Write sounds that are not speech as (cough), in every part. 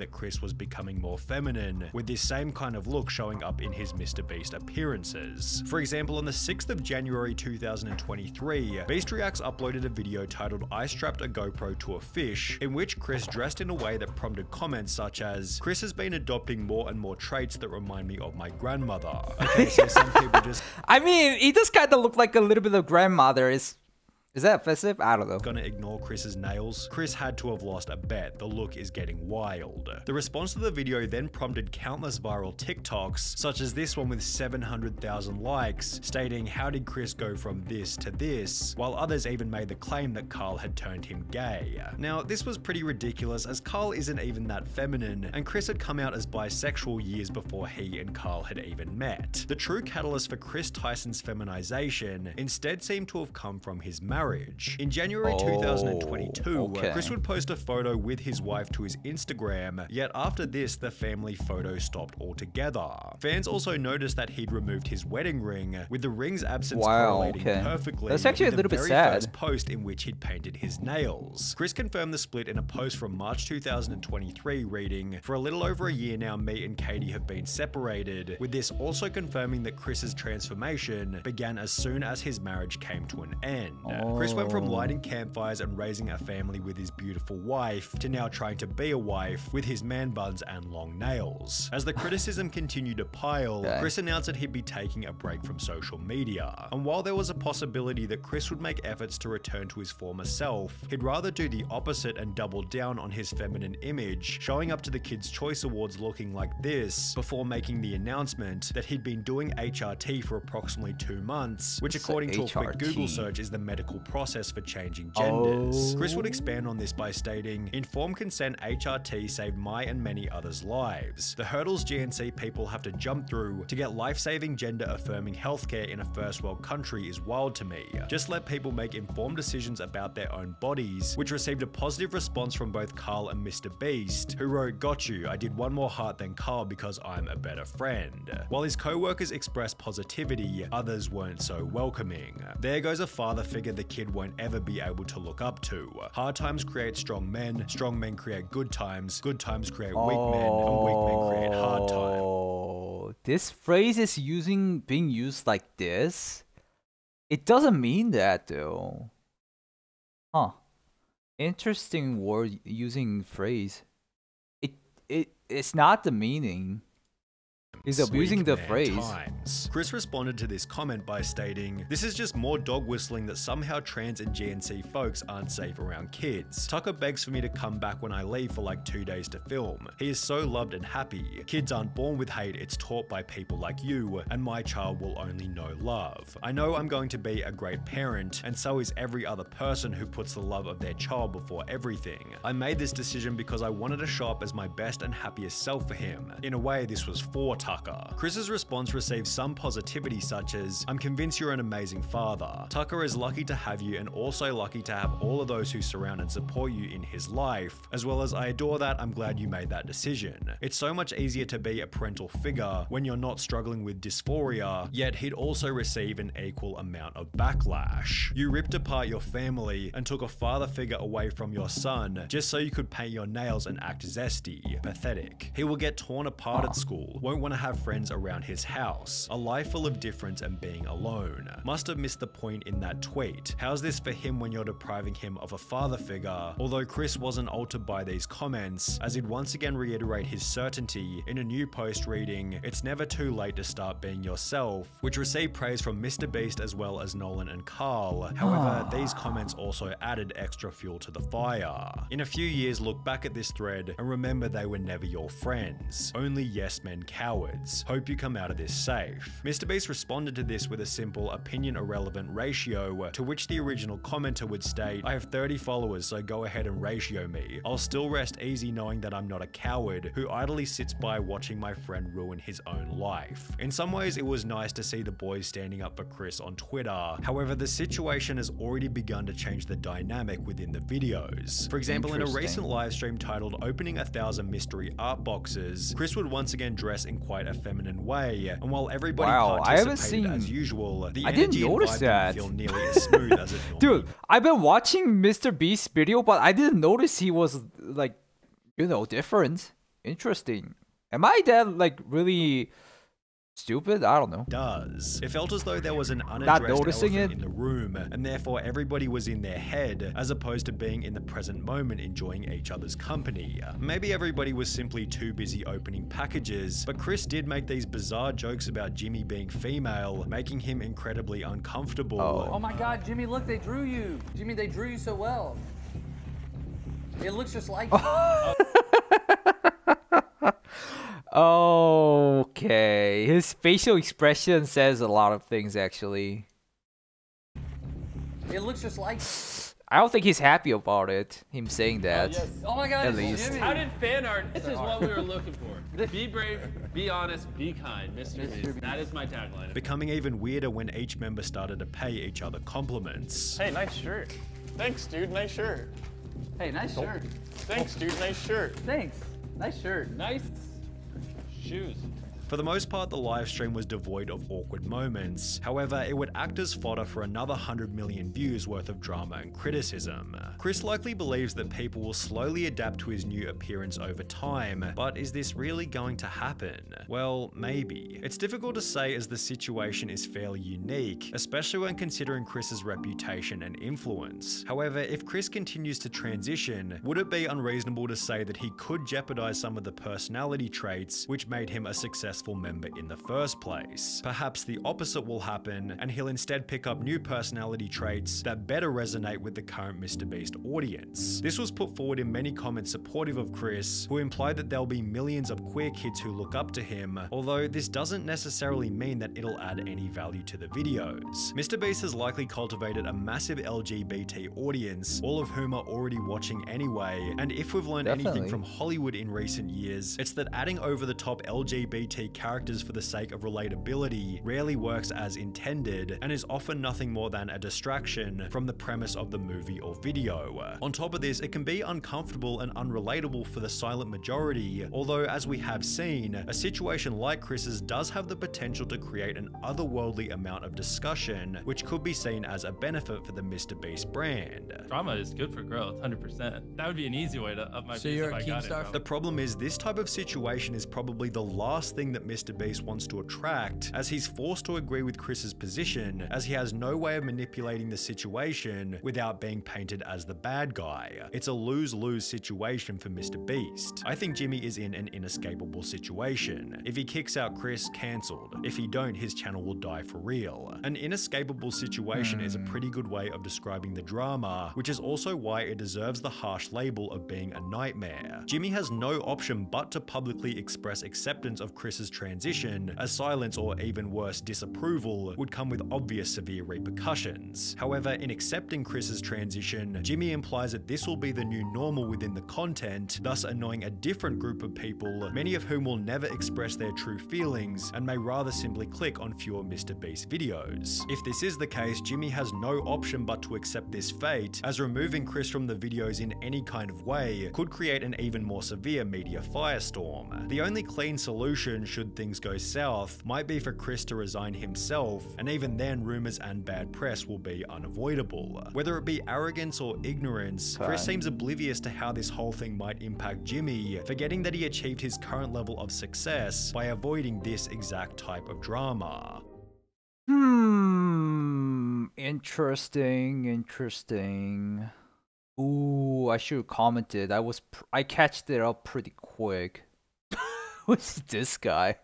that Chris was becoming more feminine, with this same kind of look showing up in his Mr. Beast appearances. For example, on the 6th of January 2023, Beast Reacts uploaded a video titled I strapped a GoPro to a fish, in which Chris dressed in a way that prompted comments such as, Chris has been adopting more and more traits that remind me of my grandmother. (laughs) Okay, so some people just I mean, he does kind of look like a little bit of grandmother. Is is that offensive? I don't know. gonna ignore Chris's nails. Chris had to have lost a bet. The look is getting wild. The response to the video then prompted countless viral TikToks, such as this one with 700,000 likes, stating how did Chris go from this to this, while others even made the claim that Karl had turned him gay. Now, this was pretty ridiculous as Karl isn't even that feminine, and Chris had come out as bisexual years before he and Karl had even met. The true catalyst for Chris Tyson's feminization instead seemed to have come from his marriage. In January Oh, 2022, uh, okay. Chris would post a photo with his wife to his Instagram, yet after this, the family photo stopped altogether. Fans also noticed that he'd removed his wedding ring, with the ring's absence Wow, correlating okay. perfectly That's actually a little bit sad. first post in which he'd painted his nails. Chris confirmed the split in a post from March 2023 reading, For a little over a year now, me and Katie have been separated, with this also confirming that Chris's transformation began as soon as his marriage came to an end. Oh. Chris went from Oh. lighting campfires and raising a family with his beautiful wife to now trying to be a wife with his man buns and long nails. As the criticism (sighs) continued to pile, Okay. Chris announced that he'd be taking a break from social media. And while there was a possibility that Chris would make efforts to return to his former self, he'd rather do the opposite and double down on his feminine image, showing up to the Kids' Choice Awards looking like this before making the announcement that he'd been doing HRT for approximately two months, which according to a quick Google search is the medical process for changing genders. Oh. Chris would expand on this by stating, Informed consent HRT saved my and many others' lives. The hurdles GNC people have to jump through to get life-saving gender-affirming healthcare in a first world country is wild to me. Just let people make informed decisions about their own bodies, which received a positive response from both Karl and Mr. Beast, who wrote, Got you, I did one more heart than Karl because I'm a better friend. While his co-workers expressed positivity, others weren't so welcoming. There goes a father figure the kid won't ever be able to look up to. Hard times create strong men, strong men create good times, good times create weak men, and weak men create hard oh, times. Oh, this phrase is using being used like this. It doesn't mean that though. Huh. Interesting word using phrase. It it it's not the meaning. He's abusing the phrase. Times. Chris responded to this comment by stating, This is just more dog whistling that somehow trans and GNC folks aren't safe around kids. Tucker begs for me to come back when I leave for like two days to film. He is so loved and happy. Kids aren't born with hate, it's taught by people like you, and my child will only know love. I know I'm going to be a great parent, and so is every other person who puts the love of their child before everything. I made this decision because I wanted to show up as my best and happiest self for him. In a way, this was for Tucker. Chris's response received some positivity, such as, I'm convinced you're an amazing father. Tucker is lucky to have you and also lucky to have all of those who surround and support you in his life, as well as I adore that, I'm glad you made that decision. It's so much easier to be a parental figure when you're not struggling with dysphoria, yet he'd also receive an equal amount of backlash. You ripped apart your family and took a father figure away from your son just so you could paint your nails and act zesty. Pathetic. He will get torn apart at school, won't want to have friends around his house, a life full of difference and being alone. Must have missed the point in that tweet. How's this for him when you're depriving him of a father figure? Although Chris wasn't altered by these comments, as he'd once again reiterate his certainty in a new post reading, It's never too late to start being yourself, which received praise from Mr. Beast as well as Nolan and Karl. However, ah. these comments also added extra fuel to the fire. In a few years, look back at this thread and remember they were never your friends, only yes men cowards. Hope you come out of this safe. Mr. Beast responded to this with a simple opinion irrelevant ratio, to which the original commenter would state, I have 30 followers, so go ahead and ratio me. I'll still rest easy knowing that I'm not a coward who idly sits by watching my friend ruin his own life. In some ways, it was nice to see the boys standing up for Chris on Twitter. However, the situation has already begun to change the dynamic within the videos. For example, in a recent live stream titled Opening a Thousand Mystery Art Boxes, Chris would once again dress in quite a feminine way, and while everybody Wow, I haven't participated as usual, the I didn't notice that. didn't feel nearly as smooth as it (laughs) normally Dude, I've been watching Mr. Beast's video, but I didn't notice he was like, you know, different. interesting. Am I that like really stupid? I don't know. does. It felt as though there was an unaddressed noticing elephant it? in the room, and therefore everybody was in their head, as opposed to being in the present moment enjoying each other's company. Maybe everybody was simply too busy opening packages, but Chris did make these bizarre jokes about Jimmy being female, making him incredibly uncomfortable. Oh. Oh my god, Jimmy, look, they drew you. Jimmy, they drew you so well. It looks just like (laughs) oh. Okay, his facial expression says a lot of things actually. It looks just like I don't think he's happy about it. Him saying oh, that. yes. Oh my god, At least. Jimmy. How did fan art? This is what we were looking for. (laughs) Be brave, be honest, be kind, Mr. Mr. Beast. That is my tagline. Becoming even weirder when each member started to pay each other compliments. Hey, nice shirt. Thanks, dude. Nice shirt. Hey, nice shirt. Thanks, dude. Nice shirt. Thanks. Nice shirt. Nice shoes. For the most part, the live stream was devoid of awkward moments. However, it would act as fodder for another 100 million views worth of drama and criticism. Chris likely believes that people will slowly adapt to his new appearance over time, but is this really going to happen? Well, maybe. It's difficult to say as the situation is fairly unique, especially when considering Chris's reputation and influence. However, if Chris continues to transition, would it be unreasonable to say that he could jeopardize some of the personality traits which made him a successful member in the first place? Perhaps the opposite will happen, and he'll instead pick up new personality traits that better resonate with the current Mr. Beast audience. This was put forward in many comments supportive of Chris, who implied that there'll be millions of queer kids who look up to him, although this doesn't necessarily mean that it'll add any value to the videos. Mr. Beast has likely cultivated a massive LGBT audience, all of whom are already watching anyway, and if we've learned anything from Hollywood in recent years, it's that adding over the top LGBT characters for the sake of relatability rarely works as intended and is often nothing more than a distraction from the premise of the movie or video. On top of this, it can be uncomfortable and unrelatable for the silent majority, although as we have seen, a situation like Chris's does have the potential to create an otherworldly amount of discussion, which could be seen as a benefit for the Mr. Beast brand. Drama is good for growth, 100%. That would be an easy way to up my So views you're if a I got it. Keemstar. The problem is, this type of situation is probably the last thing that Mr. Beast wants to attract, as he's forced to agree with Chris's position, as he has no way of manipulating the situation without being painted as the bad guy. It's a lose lose situation for Mr. Beast. I think Jimmy is in an inescapable situation. If he kicks out Chris, cancelled. If he don't, his channel will die for real. An inescapable situation is a hmm. pretty good way of describing the drama, which is also why it deserves the harsh label of being a nightmare. Jimmy has no option but to publicly express acceptance of Chris's transition, a silence or even worse, disapproval would come with obvious severe repercussions. However, in accepting Chris's transition, Jimmy implies that this will be the new normal within the content, thus annoying a different group of people, many of whom will never express their true feelings and may rather simply click on fewer Mr. Beast videos. If this is the case, Jimmy has no option but to accept this fate, as removing Chris from the videos in any kind of way could create an even more severe media firestorm. The only clean solution, should things go south, might be for Chris to resign himself, and even then, rumors and bad press will be unavoidable. Whether it be arrogance or ignorance, Chris seems oblivious to how this whole thing might impact Jimmy, forgetting that he achieved his current level of success by avoiding this exact type of drama. Hmm. Interesting. Interesting. Ooh, I should have commented. I was pr- I catched it up pretty quick. Who's this guy?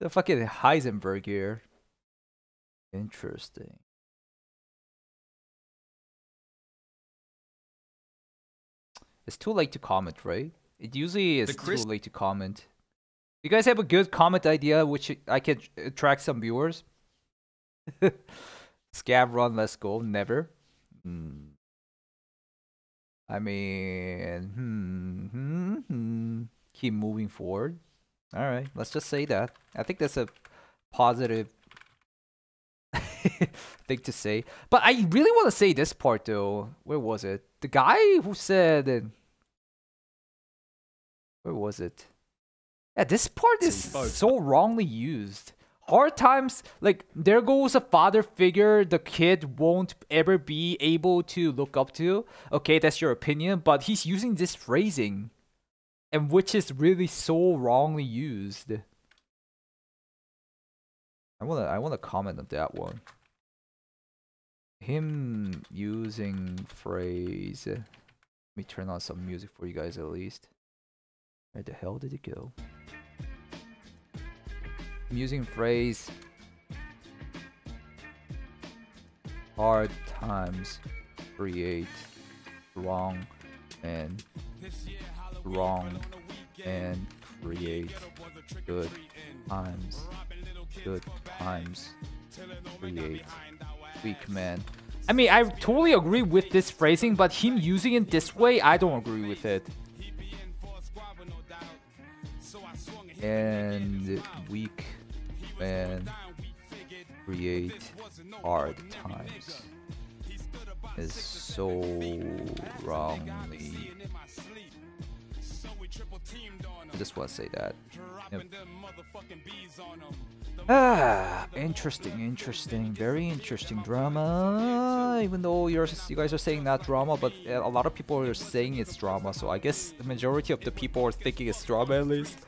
The fucking Heisenberg here. Interesting. It's too late to comment, right? It usually is too late to comment. You guys have a good comment idea which I can attract some viewers? (laughs) Scav run, let's go. Never. Hmm. I mean, hmm, hmm, hmm. Keep moving forward. All right, let's just say that. I think that's a positive (laughs) thing to say. But I really want to say this part though. Where was it? The guy who said, where was it? Yeah, this part is so wrongly used. Hard times, like there goes a father figure the kid won't ever be able to look up to. Okay, that's your opinion, but he's using this phrasing. And which is really so wrongly used. I wanna I wanna comment on that one. Him using phrase. Let me turn on some music for you guys at least. Where the hell did it go? I'm using phrase hard times create wrong and wrong and create good times. Good times create weak man I mean I totally agree with this phrasing but him using it this way I don't agree with it. And weak man create hard times. Is so wrongly. Just want to say that. Yep. Ah, interesting, interesting, very interesting drama. Even though you're, you guys are saying not drama, but a lot of people are saying it's drama. So I guess the majority of the people are thinking it's drama at least.